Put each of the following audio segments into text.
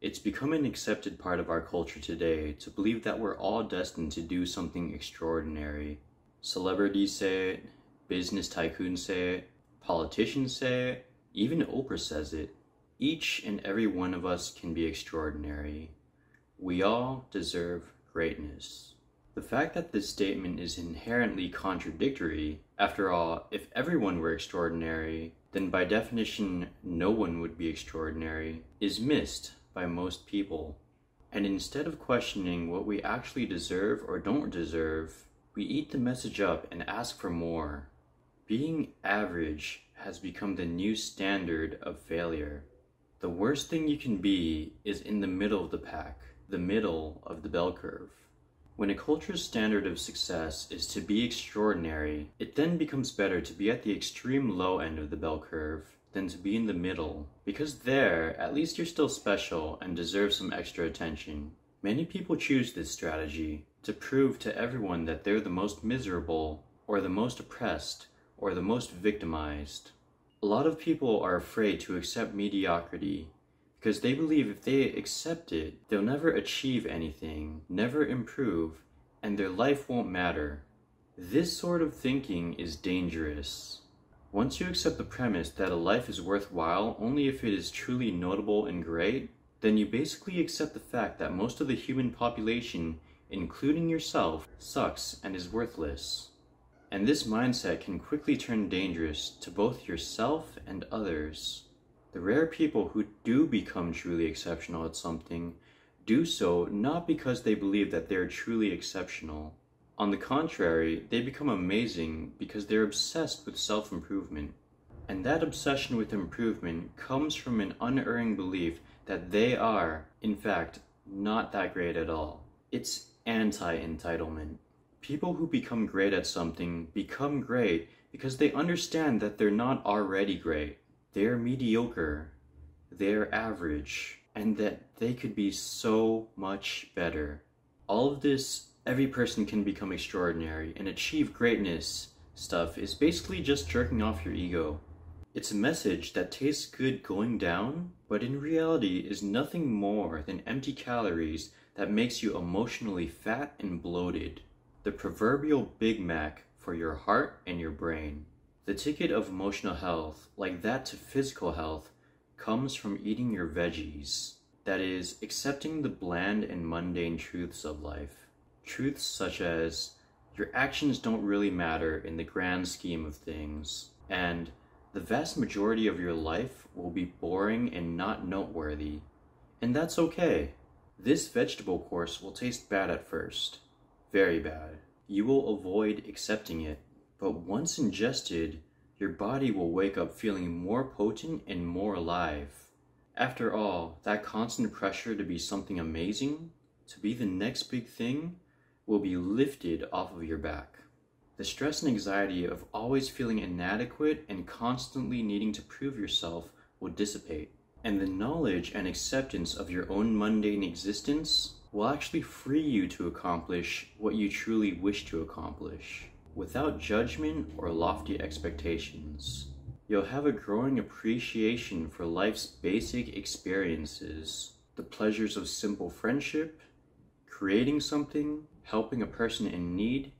It's become an accepted part of our culture today to believe that we're all destined to do something extraordinary. Celebrities say it, business tycoons say it, politicians say it, even Oprah says it. Each and every one of us can be extraordinary. We all deserve greatness. The fact that this statement is inherently contradictory, after all, if everyone were extraordinary, then by definition no one would be extraordinary, is missed by most people. And instead of questioning what we actually deserve or don't deserve, we eat the message up and ask for more. Being average has become the new standard of failure. The worst thing you can be is in the middle of the pack, the middle of the bell curve. When a culture's standard of success is to be extraordinary, it then becomes better to be at the extreme low end of the bell curve than to be in the middle, because there, at least you're still special and deserve some extra attention. Many people choose this strategy to prove to everyone that they're the most miserable, or the most oppressed, or the most victimized. A lot of people are afraid to accept mediocrity because they believe if they accept it, they'll never achieve anything, never improve, and their life won't matter. This sort of thinking is dangerous. Once you accept the premise that a life is worthwhile only if it is truly notable and great, then you basically accept the fact that most of the human population, including yourself, sucks and is worthless. And this mindset can quickly turn dangerous to both yourself and others. The rare people who do become truly exceptional at something do so not because they believe that they are truly exceptional, on the contrary, they become amazing because they're obsessed with self improvement. And that obsession with improvement comes from an unerring belief that they are, in fact, not that great at all. It's anti entitlement. People who become great at something become great because they understand that they're not already great. They're mediocre, they're average, and that they could be so much better. All of this every person can become extraordinary and achieve greatness stuff is basically just jerking off your ego. It's a message that tastes good going down, but in reality is nothing more than empty calories that makes you emotionally fat and bloated. The proverbial Big Mac for your heart and your brain. The ticket of emotional health, like that to physical health, comes from eating your veggies. That is, accepting the bland and mundane truths of life. Truths such as your actions don't really matter in the grand scheme of things, and the vast majority of your life will be boring and not noteworthy. And that's okay. This vegetable course will taste bad at first. Very bad. You will avoid accepting it. But once ingested, your body will wake up feeling more potent and more alive. After all, that constant pressure to be something amazing, to be the next big thing, will be lifted off of your back. The stress and anxiety of always feeling inadequate and constantly needing to prove yourself will dissipate. And the knowledge and acceptance of your own mundane existence will actually free you to accomplish what you truly wish to accomplish without judgment or lofty expectations. You'll have a growing appreciation for life's basic experiences, the pleasures of simple friendship, creating something, helping a person in need,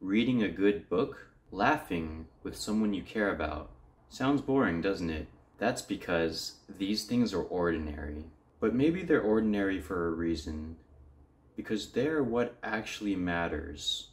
reading a good book, laughing with someone you care about. Sounds boring, doesn't it? That's because these things are ordinary. But maybe they're ordinary for a reason. Because they're what actually matters.